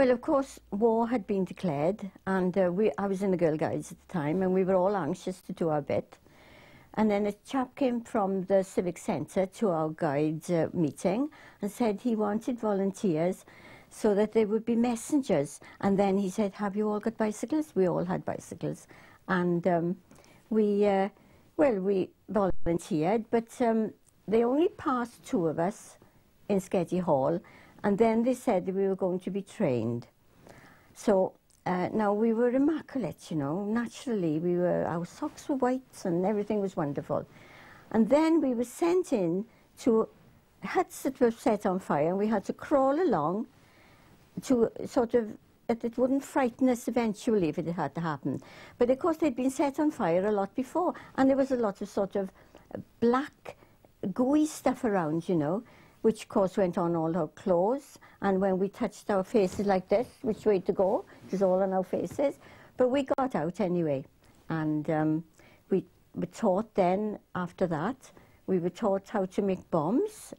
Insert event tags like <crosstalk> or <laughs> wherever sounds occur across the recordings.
Well, of course, war had been declared, and uh, we, I was in the Girl Guides at the time, and we were all anxious to do our bit. And then a chap came from the Civic Centre to our guide uh, meeting and said he wanted volunteers so that there would be messengers. And then he said, have you all got bicycles? We all had bicycles. And um, we, uh, well, we volunteered, but um, they only passed two of us in Sketty Hall, and then they said we were going to be trained. So uh, now we were immaculate, you know, naturally. We were, our socks were white and everything was wonderful. And then we were sent in to huts that were set on fire and we had to crawl along to sort of that it wouldn't frighten us eventually if it had to happen. But of course they'd been set on fire a lot before and there was a lot of sort of black gooey stuff around, you know, which of course went on all our clothes and when we touched our faces like this, which way to go, it was all on our faces. But we got out anyway and um, we were taught then after that, we were taught how to make bombs,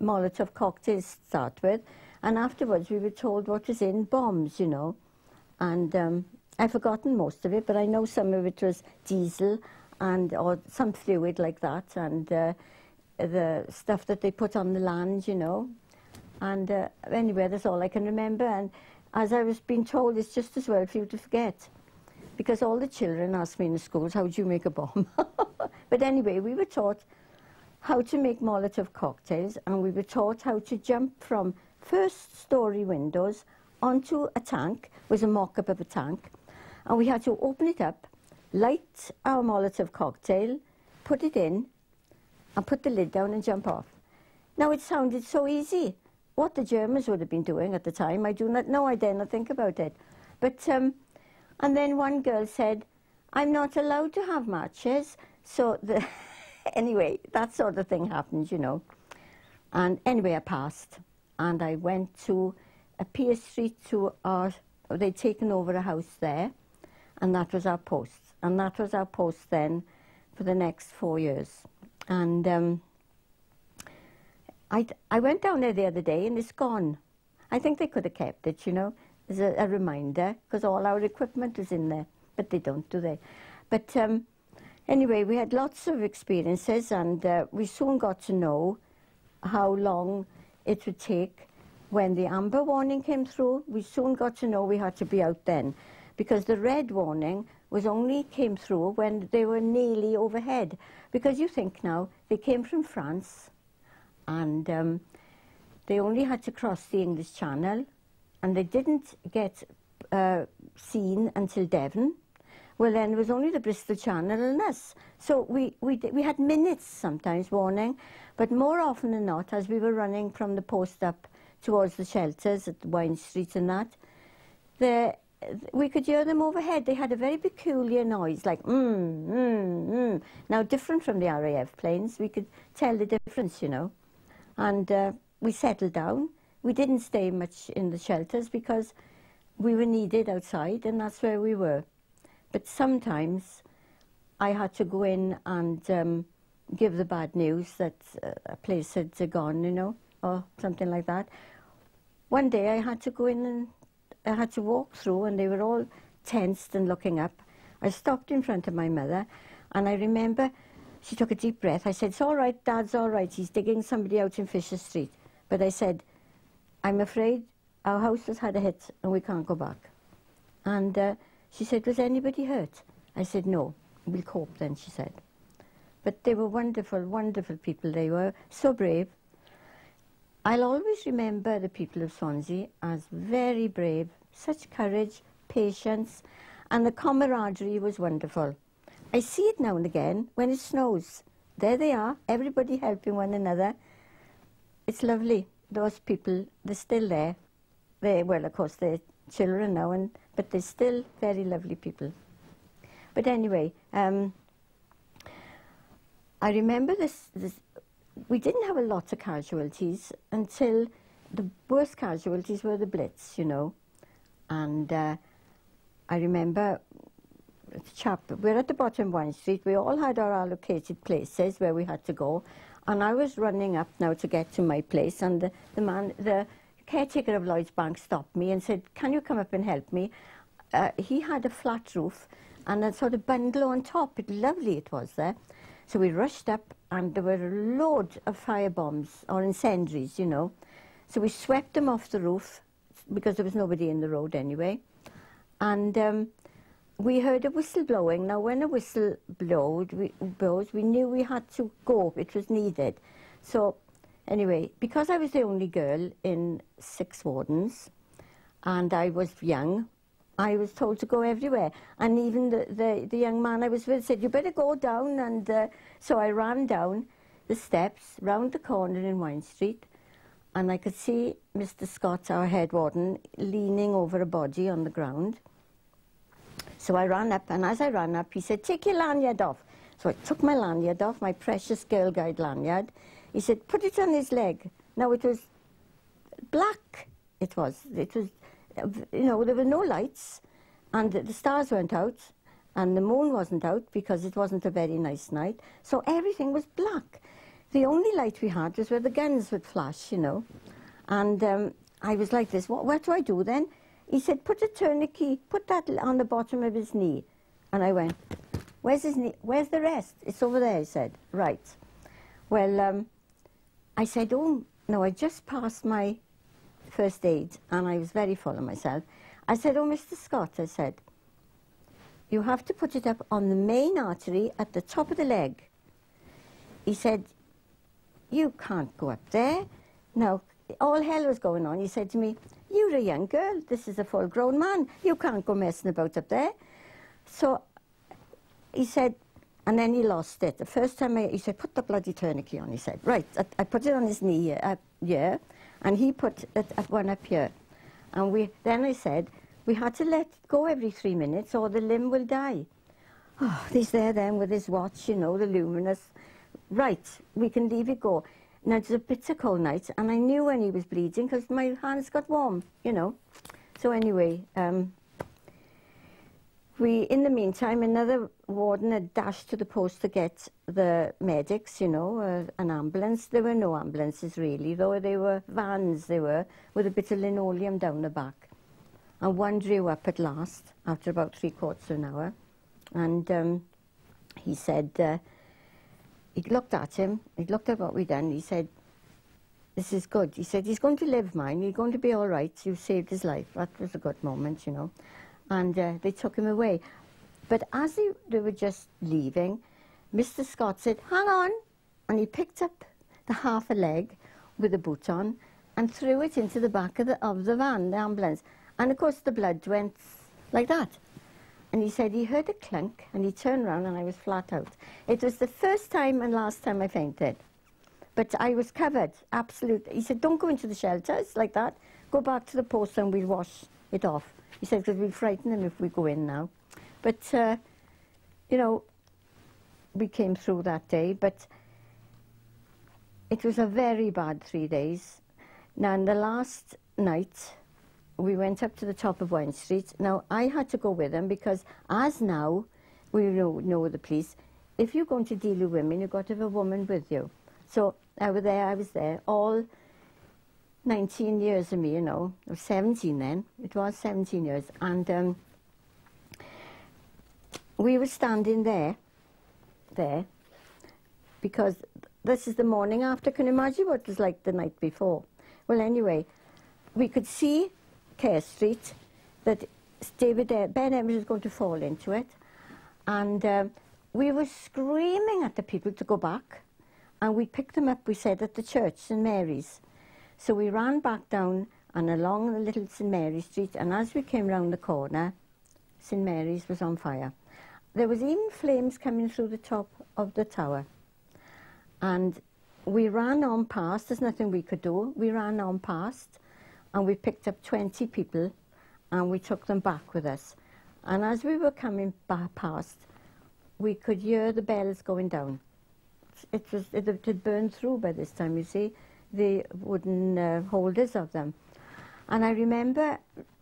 Molotov cocktails to start with, and afterwards we were told what was in bombs, you know. And um, I've forgotten most of it, but I know some of it was diesel and or some fluid like that, and uh, the stuff that they put on the land, you know. And uh, anyway, that's all I can remember. And as I was being told, it's just as well for you to forget. Because all the children asked me in the schools, how do you make a bomb? <laughs> but anyway, we were taught how to make Molotov cocktails, and we were taught how to jump from first story windows onto a tank, was a mock-up of a tank, and we had to open it up, light our Molotov cocktail, put it in, and put the lid down and jump off. Now it sounded so easy. What the Germans would have been doing at the time, I do not know, I dare not think about it. But, um, and then one girl said, I'm not allowed to have matches, so the, <laughs> anyway, that sort of thing happened, you know. And anyway, I passed and I went to a Pier Street to our, they'd taken over a house there, and that was our post. And that was our post then for the next four years. And um, I, I went down there the other day and it's gone. I think they could have kept it, you know, as a, a reminder, because all our equipment was in there, but they don't, do they? But um, anyway, we had lots of experiences and uh, we soon got to know how long it would take. When the amber warning came through, we soon got to know we had to be out then because the red warning was only came through when they were nearly overhead. Because you think now, they came from France and um, they only had to cross the English Channel and they didn't get uh, seen until Devon. Well, then it was only the Bristol Channel and us. So we, we, we had minutes sometimes warning, but more often than not, as we were running from the post up towards the shelters at Wind Street and that, the, we could hear them overhead. They had a very peculiar noise, like mm, mm, mm. Now, different from the RAF planes, we could tell the difference, you know. And uh, we settled down. We didn't stay much in the shelters because we were needed outside, and that's where we were. But sometimes I had to go in and um, give the bad news that uh, a place had gone, you know, or something like that. One day I had to go in and I had to walk through and they were all tensed and looking up. I stopped in front of my mother and I remember she took a deep breath. I said, it's all right, Dad's all right. He's digging somebody out in Fisher Street. But I said, I'm afraid our house has had a hit and we can't go back. And uh, she said, was anybody hurt? I said, no, we'll cope then, she said. But they were wonderful, wonderful people. They were so brave. I'll always remember the people of Swansea as very brave, such courage, patience, and the camaraderie was wonderful. I see it now and again when it snows. There they are, everybody helping one another. It's lovely. Those people, they're still there. They, well, of course, they're children now, and, but they're still very lovely people. But anyway, um, I remember this, this, we didn't have a lot of casualties until the worst casualties were the Blitz, you know. And uh, I remember the chap, we're at the bottom of Wind Street, we all had our allocated places where we had to go. And I was running up now to get to my place, and the, the man, the caretaker of Lloyd's Bank stopped me and said, can you come up and help me? Uh, he had a flat roof and a sort of bungalow on top. It lovely it was there. So we rushed up and there were a load of fire bombs or incendiaries, you know. So we swept them off the roof because there was nobody in the road anyway. And um, we heard a whistle blowing. Now, when a whistle blowed, we, blows, we knew we had to go. It was needed. So, anyway, because I was the only girl in six wardens, and I was young, I was told to go everywhere. And even the, the, the young man I was with said, you better go down. And uh, so I ran down the steps, round the corner in Wind Street, and I could see Mr Scott, our head warden, leaning over a body on the ground. So I ran up, and as I ran up, he said, take your lanyard off. So I took my lanyard off, my precious Girl Guide lanyard. He said, put it on his leg. Now, it was black. It was. It was, you know, there were no lights, and the stars weren't out, and the moon wasn't out because it wasn't a very nice night. So everything was black. The only light we had was where the guns would flash, you know. And um, I was like this, what, what do I do then? He said, put a tourniquet, put that on the bottom of his knee. And I went, where's his knee? Where's the rest? It's over there, he said. Right. Well, um, I said, oh, no, I just passed my first aid and I was very full of myself. I said, oh, Mr. Scott, I said, you have to put it up on the main artery at the top of the leg. He said, you can't go up there. Now, all hell was going on. He said to me, you're a young girl. This is a full-grown man. You can't go messing about up there. So he said, and then he lost it. The first time I, he said, put the bloody tourniquet on. He said, right. I, I put it on his knee, uh, yeah, and he put one up here. And we, then I said, we had to let go every three minutes or the limb will die. Oh, he's there then with his watch, you know, the luminous. Right, we can leave it go. Now, it was a bitter cold night, and I knew when he was bleeding because my hands got warm, you know. So anyway, um, we, in the meantime, another warden had dashed to the post to get the medics, you know, uh, an ambulance. There were no ambulances really, though they were vans, they were, with a bit of linoleum down the back. And one drew up at last, after about three quarters of an hour. And um, he said, uh, he looked at him, he looked at what we'd done, he said, this is good. He said, he's going to live, mine, he's going to be all right, you saved his life. That was a good moment, you know. And uh, they took him away. But as he, they were just leaving, Mr. Scott said, hang on. And he picked up the half a leg with the boot on and threw it into the back of the, of the van, the ambulance. And of course the blood went like that. And he said he heard a clunk and he turned around and I was flat out. It was the first time and last time I fainted. But I was covered, absolutely. He said, don't go into the shelters like that. Go back to the post and we'll wash it off. He said, because we'll frighten them if we go in now. But, uh, you know, we came through that day, but it was a very bad three days. Now, in the last night, we went up to the top of Wind Street. Now, I had to go with them because, as now, we know, know the police, if you're going to deal with women, you've got to have a woman with you. So I was there, I was there, all 19 years of me, you know, or 17 then. It was 17 years. And um, we were standing there, there, because this is the morning after. Can you imagine what it was like the night before? Well, anyway, we could see Caer Street that David uh, Ben Evans was going to fall into it. And um, we were screaming at the people to go back. And we picked them up, we said, at the church, St Mary's. So we ran back down and along the little St Mary Street. And as we came round the corner, St Mary's was on fire. There was even flames coming through the top of the tower. And we ran on past, there's nothing we could do. We ran on past and we picked up 20 people and we took them back with us. And as we were coming back past, we could hear the bells going down. It was it had burned through by this time, you see, the wooden uh, holders of them. And I remember,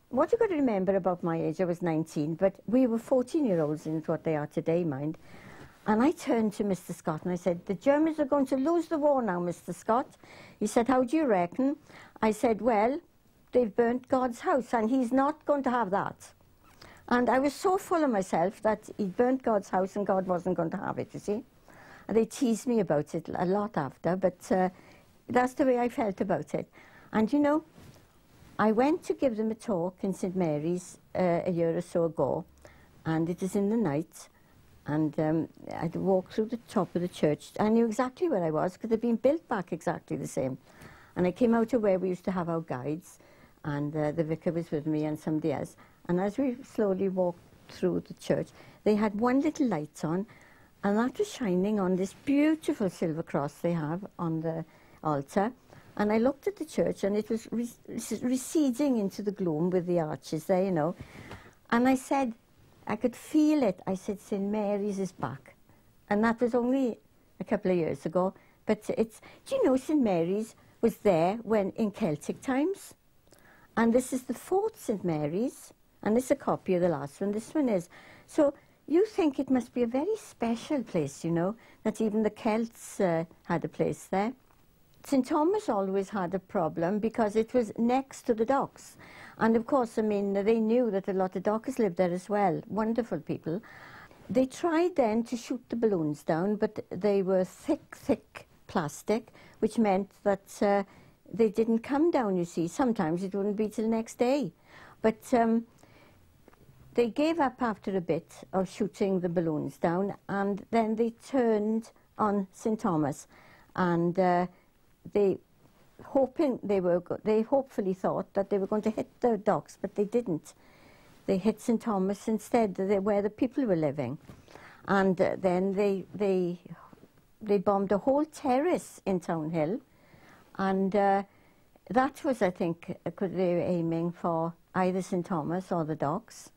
what you've got to remember about my age, I was 19, but we were 14-year-olds in what they are today, mind. And I turned to Mr. Scott and I said, the Germans are going to lose the war now, Mr. Scott. He said, how do you reckon? I said, well, they've burnt God's house, and he's not going to have that. And I was so full of myself that he'd burnt God's house and God wasn't going to have it, you see. And they teased me about it a lot after, but uh, that's the way I felt about it. And you know, I went to give them a talk in St Mary's uh, a year or so ago, and it was in the night, and um, I'd walk through the top of the church. I knew exactly where I was because it'd been built back exactly the same. And I came out of where we used to have our guides, and uh, the vicar was with me and somebody else. And as we slowly walked through the church, they had one little light on, and that was shining on this beautiful silver cross they have on the altar. And I looked at the church, and it was re receding into the gloom with the arches there, you know. And I said, I could feel it. I said, St. Mary's is back. And that was only a couple of years ago. But it's, do you know, St. Mary's was there when in Celtic times? And this is the fourth St. Mary's. And this is a copy of the last one. This one is. So you think it must be a very special place, you know, that even the Celts uh, had a place there. St. Thomas always had a problem because it was next to the docks. And of course, I mean, they knew that a lot of dockers lived there as well, wonderful people. They tried then to shoot the balloons down, but they were thick, thick plastic, which meant that uh, they didn't come down, you see. Sometimes it wouldn't be till next day. But um, they gave up after a bit of shooting the balloons down, and then they turned on St. Thomas. And uh, they hoping they were they hopefully thought that they were going to hit the docks, but they didn't. They hit St Thomas instead, where the people were living, and uh, then they they they bombed a whole terrace in Townhill, and uh, that was, I think, uh, they were aiming for either St Thomas or the docks.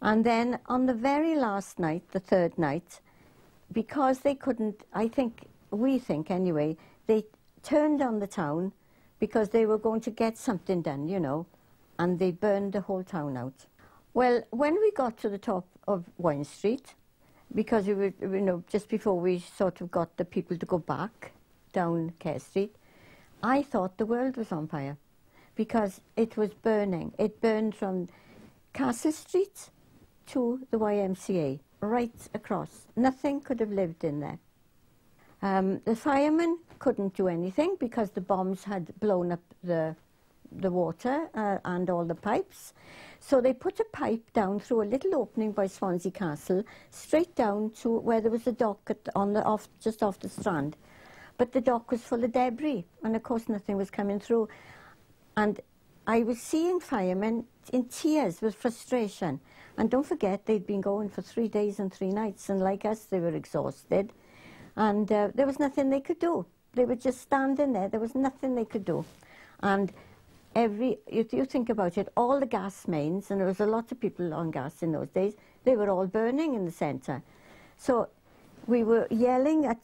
And then on the very last night, the third night, because they couldn't, I think, we think anyway, they turned on the town because they were going to get something done, you know, and they burned the whole town out. Well, when we got to the top of Wind Street, because we were, you know, just before we sort of got the people to go back down Caer Street, I thought the world was on fire because it was burning. It burned from Castle Street to the YMCA, right across. Nothing could have lived in there. Um, the firemen couldn't do anything because the bombs had blown up the, the water uh, and all the pipes. So they put a pipe down through a little opening by Swansea Castle, straight down to where there was a dock at, on the off, just off the strand. But the dock was full of debris, and of course nothing was coming through. And I was seeing firemen in tears with frustration. And don't forget, they'd been going for three days and three nights, and like us, they were exhausted. And uh, there was nothing they could do. They were just standing there. There was nothing they could do. And every, if you think about it, all the gas mains, and there was a lot of people on gas in those days, they were all burning in the centre. So we were yelling at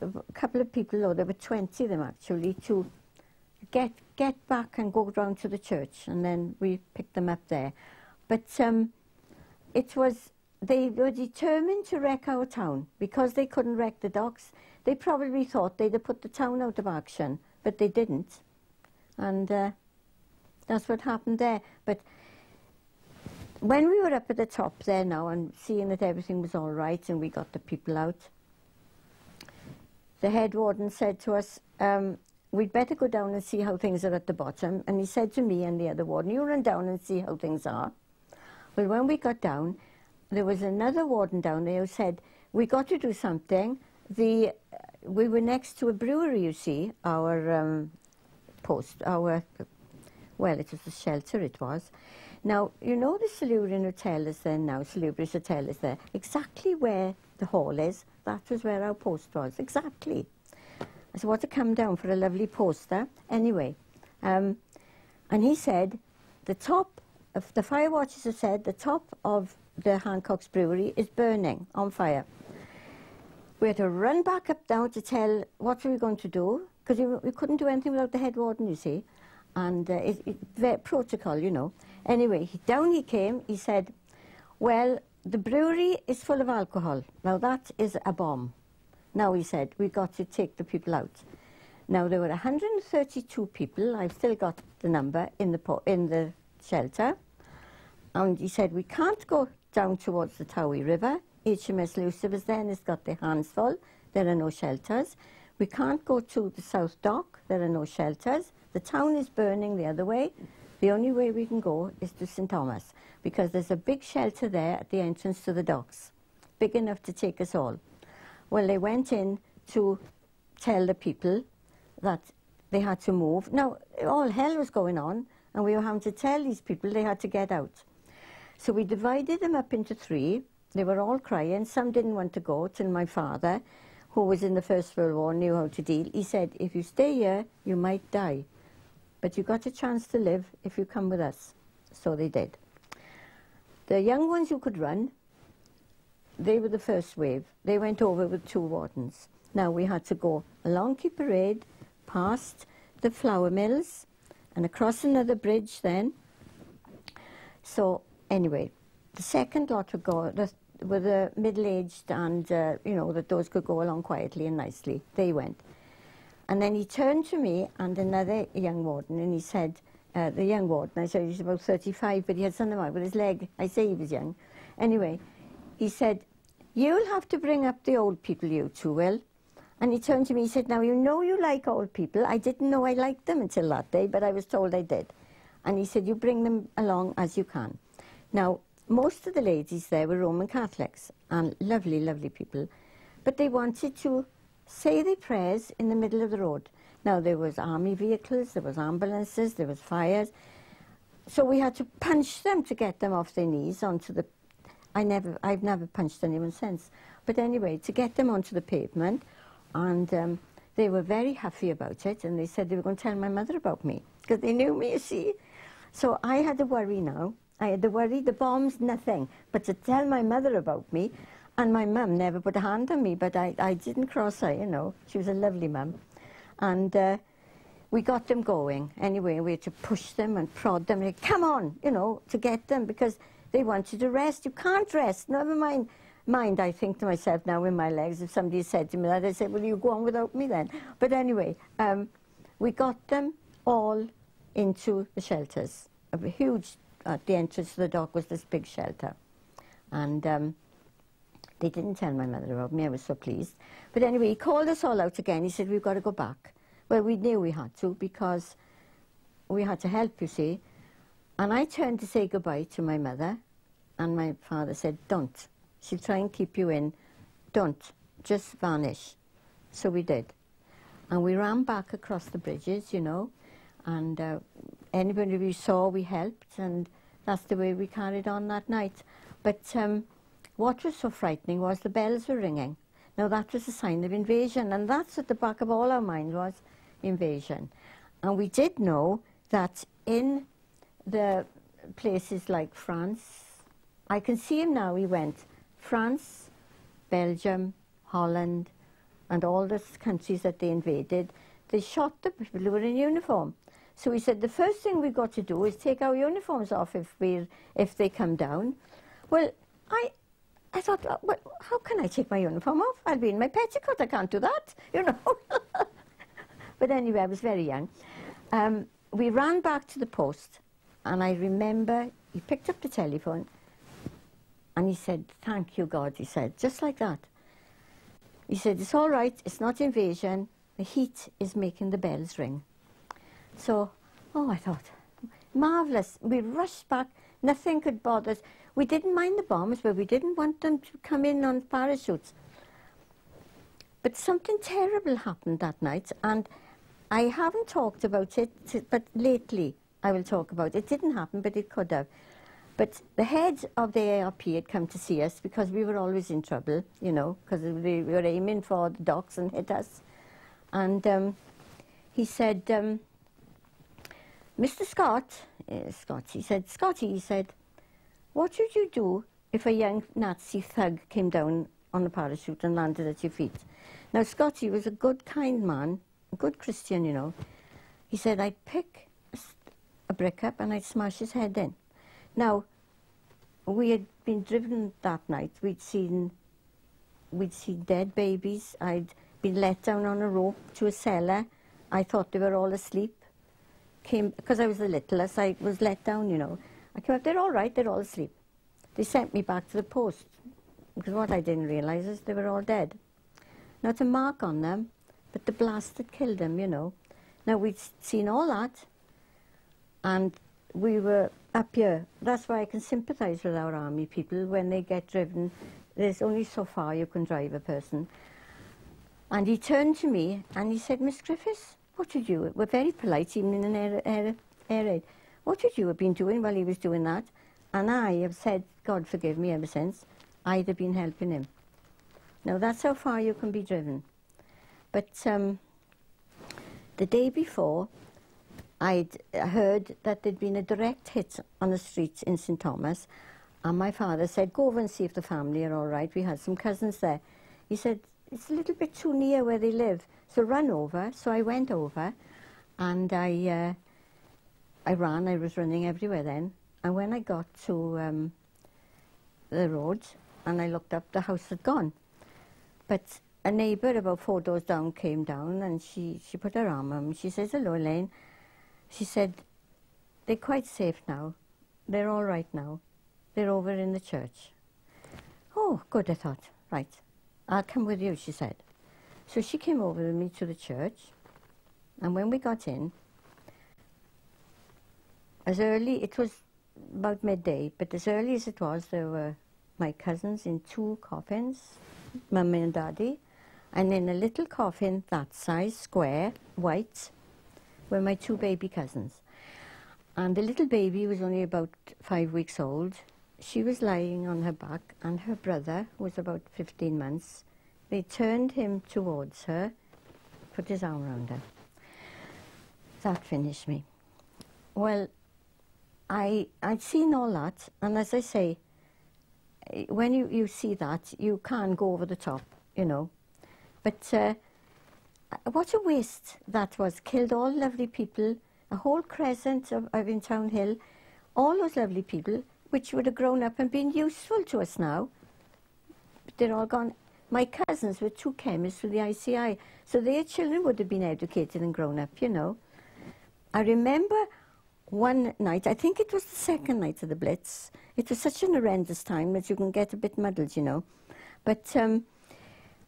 a couple of people, or there were 20 of them actually, to get, get back and go round to the church. And then we picked them up there. But um, it was they were determined to wreck our town because they couldn't wreck the docks. They probably thought they'd have put the town out of action, but they didn't. And uh, that's what happened there. But when we were up at the top there now and seeing that everything was all right and we got the people out, the head warden said to us, um, we'd better go down and see how things are at the bottom. And he said to me and the other warden, you run down and see how things are. Well, when we got down, there was another warden down there who said, we got to do something. The, we were next to a brewery, you see, our um, post, our, well, it was a shelter it was. Now, you know the Silurian Hotel is there now, Salubrious Hotel is there. Exactly where the hall is, that was where our post was, exactly. I said, what to come down for a lovely poster. Anyway, um, and he said, the top, of the fire watches have said, the top of the Hancock's brewery is burning on fire. We had to run back up down to tell what we were going to do, because we, couldn't do anything without the head warden, you see. And uh, it, protocol, you know. Anyway, he, down he came, he said, well, the brewery is full of alcohol. Now that is a bomb. Now he said, we've got to take the people out. Now there were 132 people. I've still got the number in the in the shelter, and he said we can't go down towards the Tawe River. HMS and it's got their hands full. There are no shelters. We can't go to the South Dock. There are no shelters. The town is burning the other way. The only way we can go is to St Thomas because there's a big shelter there at the entrance to the docks, big enough to take us all. Well, they went in to tell the people that they had to move. Now, all hell was going on, and we were having to tell these people they had to get out. So we divided them up into three. They were all crying. Some didn't want to go till my father, who was in the First World War, knew how to deal. He said, if you stay here, you might die. But you got a chance to live if you come with us. So they did. The young ones who could run, they were the first wave. They went over with two wardens. Now we had to go along Quay Parade, past the flour mills, and across another bridge then. So anyway, the second lot would go, the, were the middle-aged and, uh, you know, that those could go along quietly and nicely. They went. And then he turned to me and another young warden and he said, uh, the young warden, I said he was about 35, but he had something wrong with his leg. I say he was young. Anyway, he said, you'll have to bring up the old people, you two will. And he turned to me, he said, now you know you like old people. I didn't know I liked them until that day, but I was told I did. And he said, you bring them along as you can. Now, most of the ladies there were Roman Catholics and lovely, lovely people. But they wanted to say their prayers in the middle of the road. Now, there was army vehicles, there was ambulances, there was fires. So we had to punch them to get them off their knees onto the... I never, I've never punched anyone since. But anyway, to get them onto the pavement, and um, they were very happy about it, and they said they were going to tell my mother about me, because they knew me, you see. So I had to worry now. I had to worry, the bombs, nothing, but to tell my mother about me, and my mum never put a hand on me, but I, I didn't cross her, you know. She was a lovely mum. And uh, we got them going. Anyway, we had to push them and prod them. And, Come on, you know, to get them, because they wanted to rest. You can't rest, never mind. Mind, I think to myself now with my legs, if somebody said to me that, I'd say, well, you go on without me then. But anyway, um, we got them all into the shelters. A huge, at the entrance to the dock was this big shelter. And um, they didn't tell my mother about me. I was so pleased. But anyway, he called us all out again. He said, we've got to go back. Well, we knew we had to because we had to help, you see. And I turned to say goodbye to my mother, and my father said, don't. She'll try and keep you in. Don't. Just vanish. So we did. And we ran back across the bridges, you know, and uh, anybody we saw, we helped, and that's the way we carried on that night. But um, what was so frightening was the bells were ringing. Now that was a sign of invasion, and that's at the back of all our minds was invasion. And we did know that in the places like France, I can see him now, he went, France, Belgium, Holland, and all the countries that they invaded, they shot the people who were in uniform. So he said, the first thing we've got to do is take our uniforms off if, we if they come down. Well, I, I thought, well, how can I take my uniform off? I'll be in my petticoat. I can't do that, <laughs> you know. but anyway, I was very young. Um, we ran back to the post, and I remember he picked up the telephone, and he said, thank you, God, he said, just like that. He said, it's all right, it's not invasion, the heat is making the bells ring. So, oh, I thought, marvellous. We rushed back, nothing could bother us. We didn't mind the bombs, but we didn't want them to come in on parachutes. But something terrible happened that night, and I haven't talked about it, but lately I will talk about it. It didn't happen, but it could have. But the head of the ARP had come to see us because we were always in trouble, you know, because we were aiming for the docks and hit us. And um, he said, um, Mr. Scott, uh, Scott, he said, Scotty, he said, what would you do if a young Nazi thug came down on a parachute and landed at your feet? Now, Scotty was a good, kind man, a good Christian, you know. He said, I'd pick a, a brick up and I'd smash his head in. Now, we had been driven that night. We'd seen, we'd seen dead babies. I'd been let down on a rope to a cellar I thought they were all asleep. Came because I was the littlest, I was let down, you know. I came up, they're all right, they're all asleep. They sent me back to the post because what I didn't realise is they were all dead. Not a mark on them, but the blast had killed them, you know. Now we'd seen all that, and we were up here. That's why I can sympathise with our army people when they get driven. There's only so far you can drive a person. And he turned to me and he said, Miss Griffiths, what did you, we're very polite even in an air, air, air raid, what would you have been doing while he was doing that? And I have said, God forgive me ever since, I'd have been helping him. Now that's how far you can be driven. But um, the day before, I'd heard that there'd been a direct hit on the streets in St Thomas, and my father said, go over and see if the family are all right. We had some cousins there. He said, it's a little bit too near where they live, so run over. So I went over, and I, uh, I ran. I was running everywhere then. And when I got to um, the road, and I looked up, the house had gone. But a neighbour about four doors down came down, and she, she put her arm on me. She says, hello, Elaine. She said, they're quite safe now. They're all right now. They're over in the church. Oh, good, I thought. Right. I'll come with you, she said. So she came over with me to the church. And when we got in, as early, it was about midday, but as early as it was, there were my cousins in two coffins, mummy and daddy, and in a little coffin that size, square, white, were my two baby cousins. And the little baby was only about five weeks old. She was lying on her back, and her brother was about 15 months. They turned him towards her, put his arm around her. That finished me. Well, I, I'd seen all that, and as I say, when you, you see that, you can go over the top, you know. But uh, what a waste that was. Killed all lovely people, a whole crescent of, of in Town Hill, all those lovely people, which would have grown up and been useful to us now. But they're all gone. My cousins were two chemists for the ICI, so their children would have been educated and grown up, you know. I remember one night, I think it was the second night of the Blitz, it was such an horrendous time that you can get a bit muddled, you know. But um,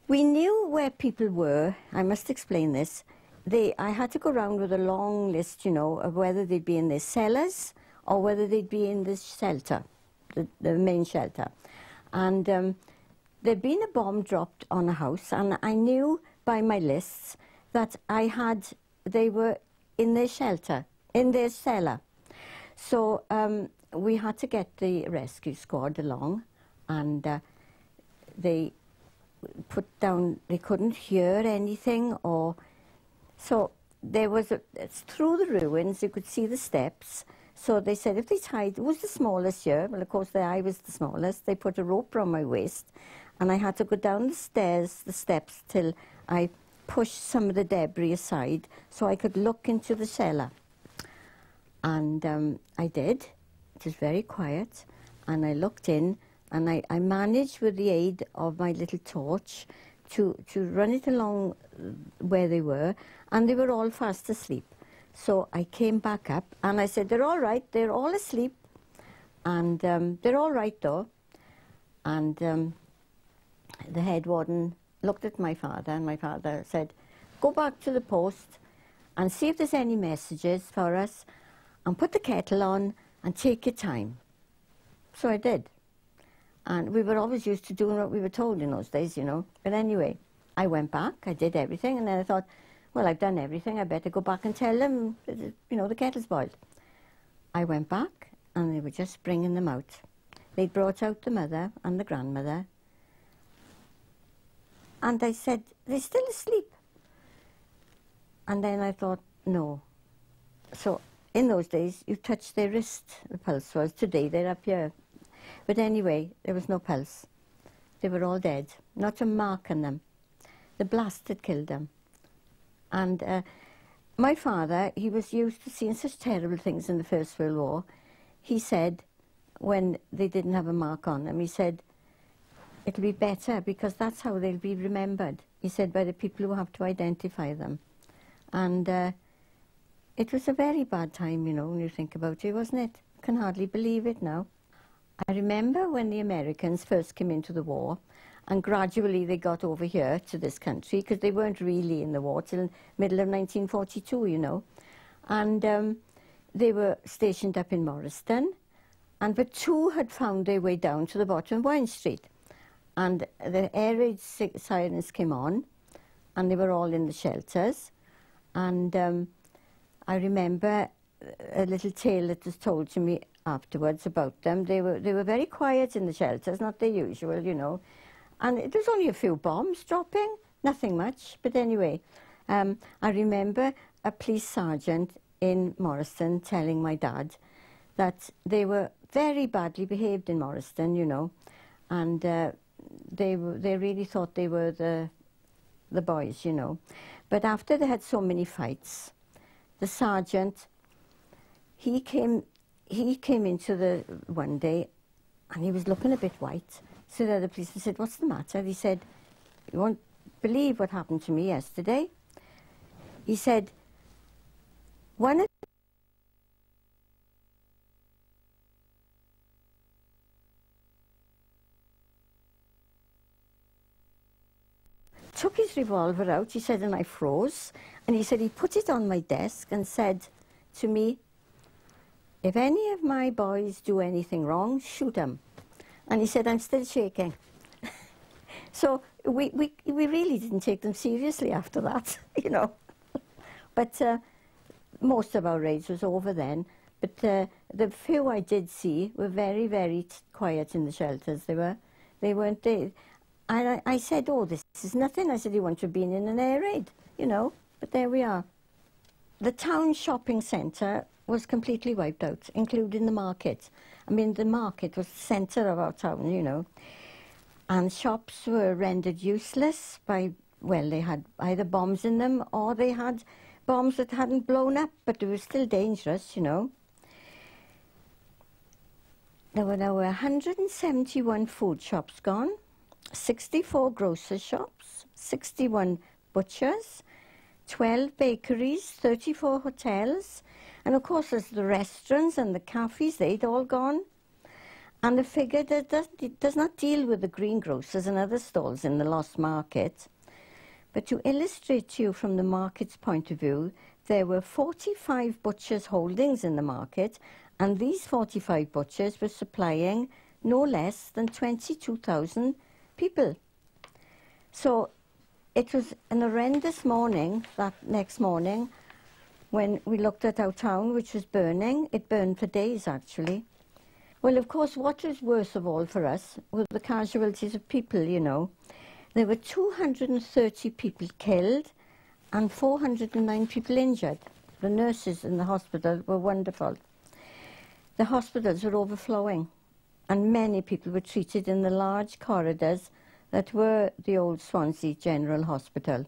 we knew where people were. I must explain this. They, I had to go around with a long list, you know, of whether they'd be in their cellars or whether they'd be in the shelter, the, the main shelter. And um, there'd been a bomb dropped on a house, and I knew by my lists that I had, they were in their shelter, in their cellar. So um, we had to get the rescue squad along, and uh, they put down, they couldn't hear anything or, so there was, a, through the ruins, you could see the steps. So they said if they tied, was the smallest here? Well, of course, I was the smallest. They put a rope around my waist and I had to go down the stairs, the steps, till I pushed some of the debris aside so I could look into the cellar. And um, I did. It was very quiet. And I looked in and I, I managed with the aid of my little torch to, to run it along where they were, and they were all fast asleep. So I came back up and I said, they're all right, they're all asleep, and um, they're all right though. And um, the head warden looked at my father, and my father said, go back to the post and see if there's any messages for us, and put the kettle on and take your time. So I did. And we were always used to doing what we were told in those days, you know. But anyway, I went back, I did everything, and then I thought, well, I've done everything, I better go back and tell them, you know, the kettle's boiled. I went back, and they were just bringing them out. They'd brought out the mother and the grandmother, and I said, they're still asleep. And then I thought, no. So in those days, you touched their wrist, the pulse was. Today, they're up here. But anyway, there was no pulse. They were all dead, not a mark on them. The blast had killed them. And uh, my father, he was used to seeing such terrible things in the First World War. He said, when they didn't have a mark on them, he said, it'll be better because that's how they'll be remembered. He said, by the people who have to identify them. And uh, it was a very bad time, you know, when you think about it, wasn't it? Can hardly believe it now. I remember when the Americans first came into the war, and gradually they got over here to this country because they weren't really in the war till middle of 1942, you know. And um, they were stationed up in Morriston, and the two had found their way down to the bottom of Wind Street. And the air raid sirens came on, and they were all in the shelters. And um, I remember a little tale that was told to me afterwards about them. They were, they were very quiet in the shelters, not their usual, you know. And it was only a few bombs dropping, nothing much. But anyway, um, I remember a police sergeant in Morriston telling my dad that they were very badly behaved in Morriston, you know, and uh, they they really thought they were the the boys, you know. But after they had so many fights, the sergeant he came he came into the one day and he was looking a bit white. So the other policeman said, What's the matter? He said, You won't believe what happened to me yesterday. He said, One his revolver out, he said, and I froze. And he said he put it on my desk and said to me, if any of my boys do anything wrong, shoot them. And he said, I'm still shaking. <laughs> so we, we, we really didn't take them seriously after that, <laughs> you know. but uh, most of our raids was over then. But uh, the few I did see were very, very quiet in the shelters. They were, they weren't. They, and I, I said, oh, this is nothing. I said, you want to been in an air raid, you know. But there we are. The town shopping centre was completely wiped out, including the market. I mean, the market was the centre of our town, you know. And shops were rendered useless by, well, they had either bombs in them or they had bombs that hadn't blown up, but they were still dangerous, you know. There were now 171 food shops gone. 64 grocery shops, 61 butchers, 12 bakeries, 34 hotels, and of course there's the restaurants and the cafes, they'd all gone. And the figure that does, does not deal with the greengrocers and other stalls in the lost market. But to illustrate to you from the market's point of view, there were 45 butchers' holdings in the market, and these 45 butchers were supplying no less than 22,000 people. So it was an horrendous morning, that next morning, when we looked at our town, which was burning. It burned for days, actually. Well, of course, what was worse of all for us were the casualties of people, you know. There were 230 people killed and 409 people injured. The nurses in the hospital were wonderful. The hospitals were overflowing and many people were treated in the large corridors that were the old Swansea General Hospital.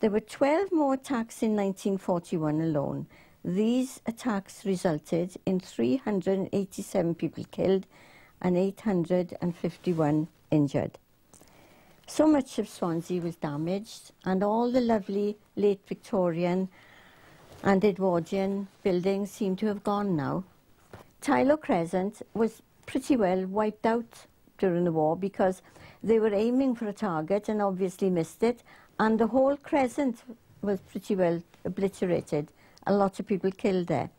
There were 12 more attacks in 1941 alone. These attacks resulted in 387 people killed and 851 injured. So much of Swansea was damaged, and all the lovely late Victorian and Edwardian buildings seem to have gone now. Teilo Crescent was pretty well wiped out during the war because they were aiming for a target and obviously missed it, and the whole crescent was pretty well obliterated. A lot of people killed there.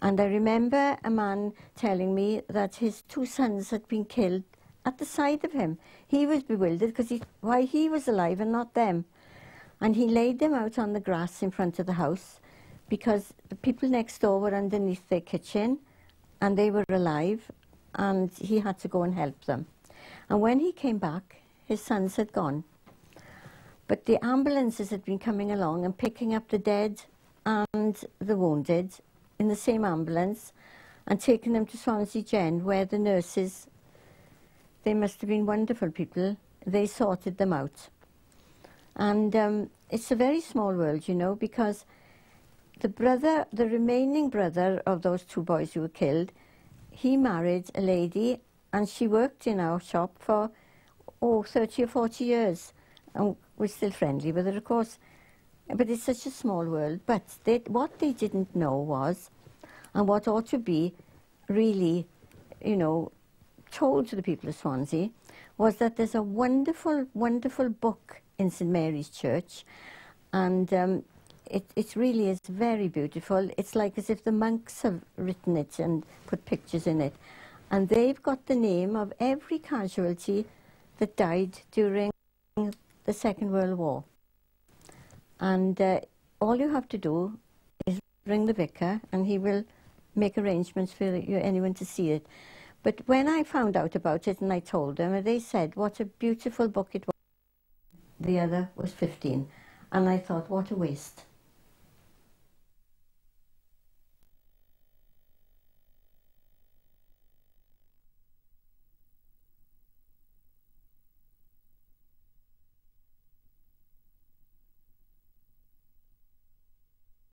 And I remember a man telling me that his two sons had been killed at the side of him. He was bewildered because he, why he was alive and not them. And he laid them out on the grass in front of the house because the people next door were underneath their kitchen and they were alive and he had to go and help them. And when he came back, his sons had gone. But the ambulances had been coming along and picking up the dead and the wounded in the same ambulance and taking them to Swansea Gen, where the nurses, they must have been wonderful people, they sorted them out. And um, it's a very small world, you know, because the brother, the remaining brother of those two boys who were killed, he married a lady and she worked in our shop for, oh, 30 or 40 years. And we're still friendly with her, of course. But it's such a small world. But they, what they didn't know was, and what ought to be really, you know, told to the people of Swansea, was that there's a wonderful, wonderful book in St Mary's Church, and um, it, it really is very beautiful. It's like as if the monks have written it and put pictures in it. And they've got the name of every casualty that died during the Second World War. And uh, all you have to do is ring the vicar and he will make arrangements for you, anyone to see it. But when I found out about it and I told them, they said what a beautiful book it was. The other was 15. And I thought, what a waste.